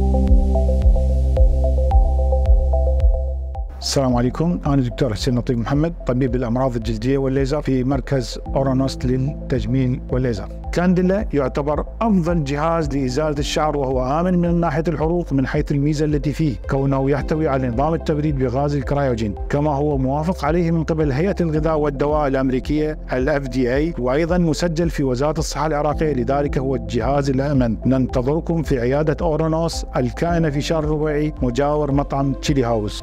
thank you السلام عليكم. أنا دكتور حسين لطيف محمد طبيب الأمراض الجلدية والليزر في مركز أورانوس للتجميل والليزر. كانديلا يعتبر أفضل جهاز لإزالة الشعر وهو آمن من ناحية الحروق من حيث الميزة التي فيه كونه يحتوي على نظام التبريد بغاز ال cryogen كما هو موافق عليه من قبل هيئة الغذاء والدواء الأمريكية ال FDA وأيضا مسجل في وزارة الصحة العراقية. لذلك هو الجهاز الآمن. ننتظركم في عيادة أورانوس الكائنة في شارع الربيعي مجاور مطعم تشيلي هاوس